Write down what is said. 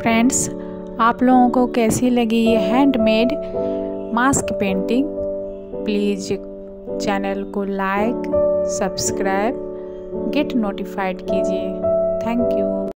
Friends आप लोगों को कैसी लगी ये handmade mask painting please channel को लाइक सब्सक्राइब गेट नोटिफाइड कीजिए। Thank you